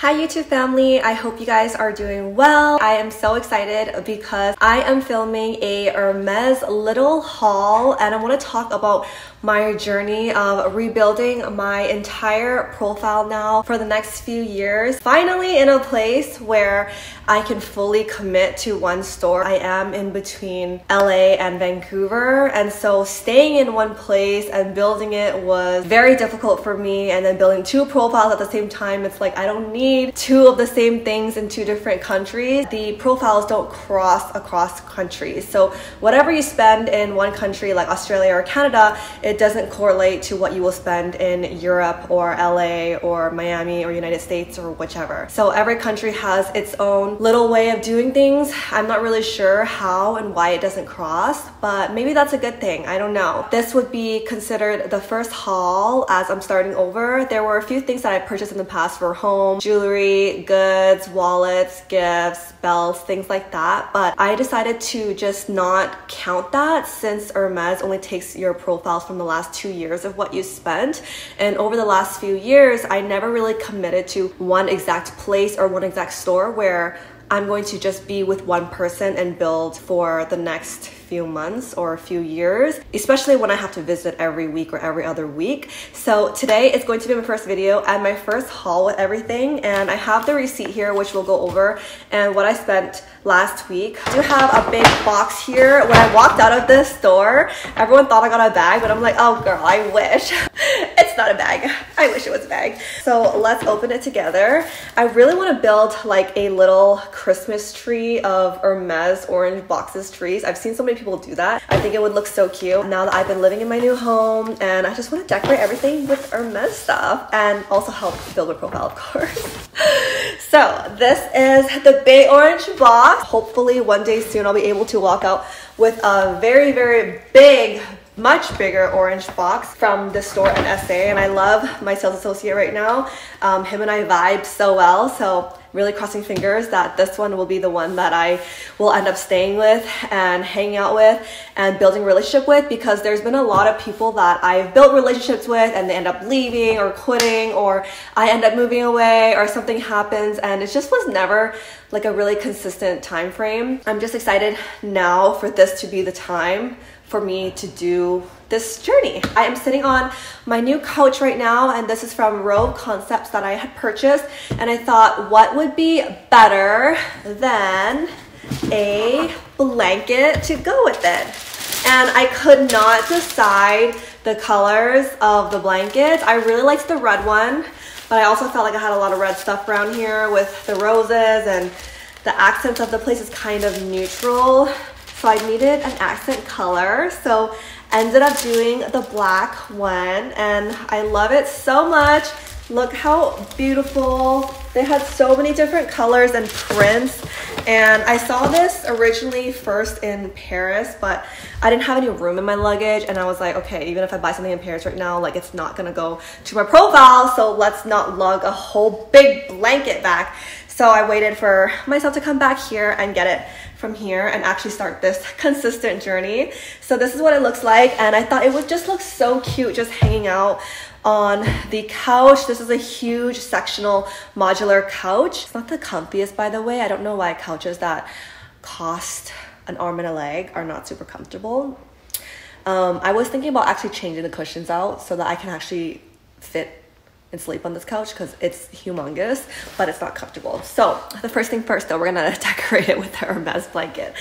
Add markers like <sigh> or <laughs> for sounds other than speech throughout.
Hi YouTube family, I hope you guys are doing well. I am so excited because I am filming a Hermes little haul and I want to talk about my journey of rebuilding my entire profile now for the next few years. Finally in a place where I can fully commit to one store. I am in between LA and Vancouver and so staying in one place and building it was very difficult for me and then building two profiles at the same time it's like I don't need two of the same things in two different countries. The profiles don't cross across countries so whatever you spend in one country like Australia or Canada it doesn't correlate to what you will spend in Europe or LA or Miami or United States or whichever. So every country has its own little way of doing things. I'm not really sure how and why it doesn't cross, but maybe that's a good thing. I don't know. This would be considered the first haul as I'm starting over. There were a few things that I purchased in the past for home, jewelry, goods, wallets, gifts, belts, things like that. But I decided to just not count that since Hermes only takes your profiles from the last two years of what you spent. And over the last few years, I never really committed to one exact place or one exact store where I'm going to just be with one person and build for the next few months or a few years, especially when I have to visit every week or every other week. So today is going to be my first video and my first haul with everything. And I have the receipt here, which we'll go over and what I spent last week. I do have a big box here. When I walked out of this store, everyone thought I got a bag, but I'm like, oh girl, I wish. <laughs> it's not a bag. <laughs> I wish it was a bag. So let's open it together. I really want to build like a little Christmas tree of Hermes orange boxes trees. I've seen so many people do that. I think it would look so cute now that I've been living in my new home and I just want to decorate everything with Hermes stuff and also help build a profile, of course. <laughs> so this is the Bay Orange box. Hopefully one day soon I'll be able to walk out with a very, very big much bigger orange box from the store in SA and I love my sales associate right now. Um, him and I vibe so well so really crossing fingers that this one will be the one that I will end up staying with and hanging out with and building relationship with because there's been a lot of people that I've built relationships with and they end up leaving or quitting or I end up moving away or something happens and it just was never like a really consistent time frame. I'm just excited now for this to be the time for me to do this journey. I am sitting on my new couch right now and this is from Rove Concepts that I had purchased and I thought what would be better than a blanket to go with it. And I could not decide the colors of the blankets. I really liked the red one, but I also felt like I had a lot of red stuff around here with the roses and the accents of the place is kind of neutral. So I needed an accent color. So ended up doing the black one and I love it so much. Look how beautiful. They had so many different colors and prints. And I saw this originally first in Paris, but I didn't have any room in my luggage. And I was like, okay, even if I buy something in Paris right now, like it's not gonna go to my profile. So let's not lug a whole big blanket back. So I waited for myself to come back here and get it from here and actually start this <laughs> consistent journey. So this is what it looks like and I thought it would just look so cute just hanging out on the couch. This is a huge sectional modular couch. It's not the comfiest by the way. I don't know why couches that cost an arm and a leg are not super comfortable. Um, I was thinking about actually changing the cushions out so that I can actually fit and sleep on this couch because it's humongous, but it's not comfortable. So the first thing first though, we're gonna <laughs> decorate it with our Hermes blanket.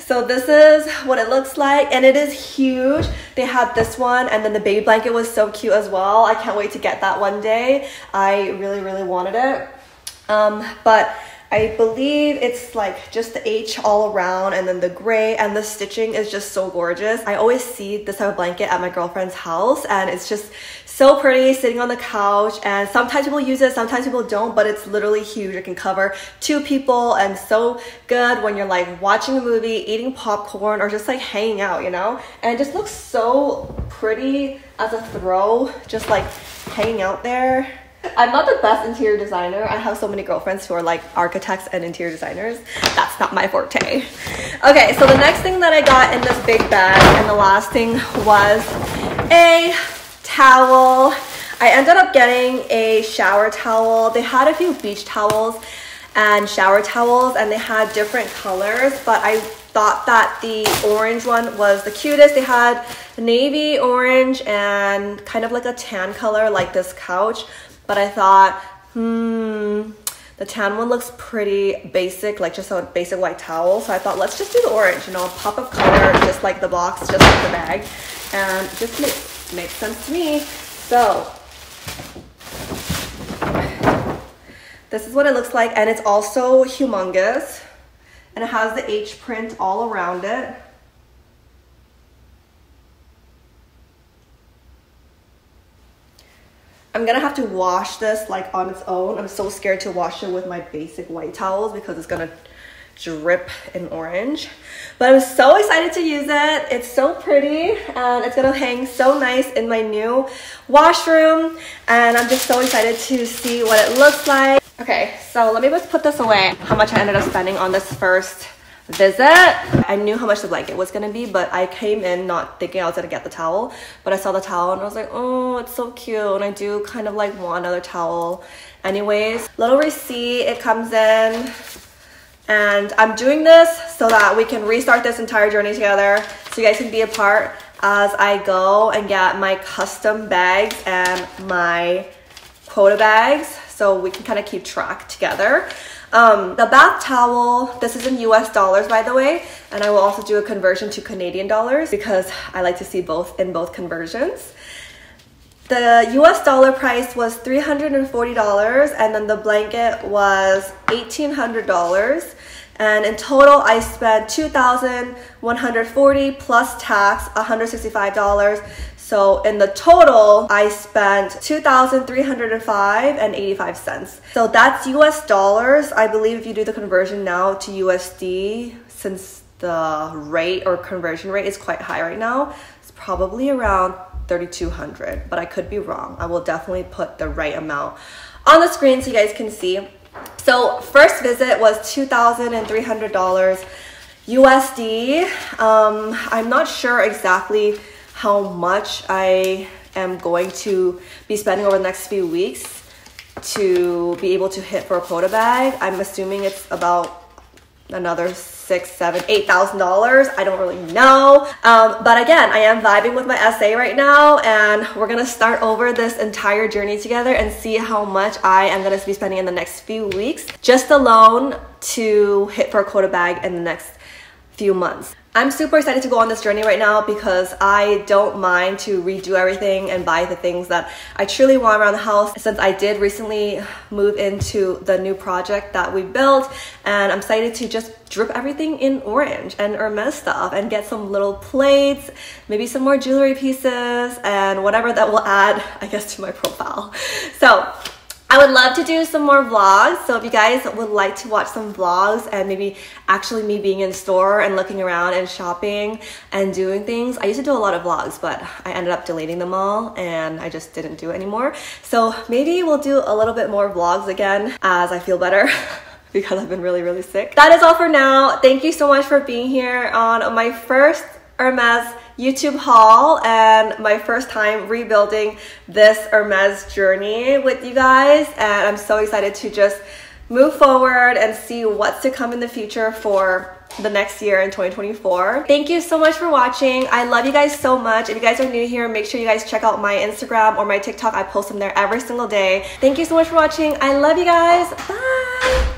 So this is what it looks like and it is huge. They had this one and then the baby blanket was so cute as well. I can't wait to get that one day. I really, really wanted it. Um, but I believe it's like just the H all around and then the gray and the stitching is just so gorgeous. I always see this type of blanket at my girlfriend's house and it's just so pretty sitting on the couch and sometimes people use it, sometimes people don't, but it's literally huge. It can cover two people and so good when you're like watching a movie, eating popcorn or just like hanging out, you know? And it just looks so pretty as a throw, just like hanging out there. I'm not the best interior designer. I have so many girlfriends who are like architects and interior designers. That's not my forte. Okay, so the next thing that I got in this big bag and the last thing was a towel. I ended up getting a shower towel. They had a few beach towels and shower towels and they had different colors, but I thought that the orange one was the cutest. They had navy orange and kind of like a tan color like this couch, but I thought, hmm, the tan one looks pretty basic, like just a basic white towel. So I thought, let's just do the orange, you know, pop of color, just like the box, just like the bag. And just makes, makes sense to me. So this is what it looks like. And it's also humongous and it has the H print all around it. I'm gonna have to wash this like on its own. I'm so scared to wash it with my basic white towels because it's gonna drip in orange. But I'm so excited to use it. It's so pretty and it's gonna hang so nice in my new washroom. And I'm just so excited to see what it looks like. Okay, so let me just put this away. How much I ended up spending on this first visit. I knew how much the blanket was gonna be, but I came in not thinking I was gonna get the towel. But I saw the towel and I was like, oh, it's so cute. And I do kind of like want another towel anyways. Little receipt, it comes in. And I'm doing this so that we can restart this entire journey together so you guys can be a part as I go and get my custom bags and my quota bags so we can kind of keep track together. Um, the bath towel, this is in US dollars by the way, and I will also do a conversion to Canadian dollars because I like to see both in both conversions. The US dollar price was $340 and then the blanket was $1,800. And in total, I spent $2,140 plus tax, $165. So in the total, I spent 2,305 and 85 cents. So that's US dollars. I believe if you do the conversion now to USD, since the rate or conversion rate is quite high right now, it's probably around 3,200, but I could be wrong. I will definitely put the right amount on the screen so you guys can see. So first visit was $2,300 USD. Um, I'm not sure exactly how much I am going to be spending over the next few weeks to be able to hit for a quota bag. I'm assuming it's about another six, seven, eight thousand dollars. I don't really know. Um, but again, I am vibing with my SA right now, and we're gonna start over this entire journey together and see how much I am gonna be spending in the next few weeks, just alone to hit for a quota bag in the next few months. I'm super excited to go on this journey right now because I don't mind to redo everything and buy the things that I truly want around the house since I did recently move into the new project that we built and I'm excited to just drip everything in orange and Hermes stuff and get some little plates, maybe some more jewelry pieces and whatever that will add, I guess, to my profile. So I would love to do some more vlogs. So if you guys would like to watch some vlogs and maybe actually me being in store and looking around and shopping and doing things. I used to do a lot of vlogs, but I ended up deleting them all and I just didn't do it anymore. So maybe we'll do a little bit more vlogs again as I feel better. <laughs> because I've been really, really sick. That is all for now. Thank you so much for being here on my first Hermes YouTube haul and my first time rebuilding this Hermes journey with you guys and I'm so excited to just move forward and see what's to come in the future for the next year in 2024. Thank you so much for watching. I love you guys so much. If you guys are new here, make sure you guys check out my Instagram or my TikTok. I post them there every single day. Thank you so much for watching. I love you guys. Bye.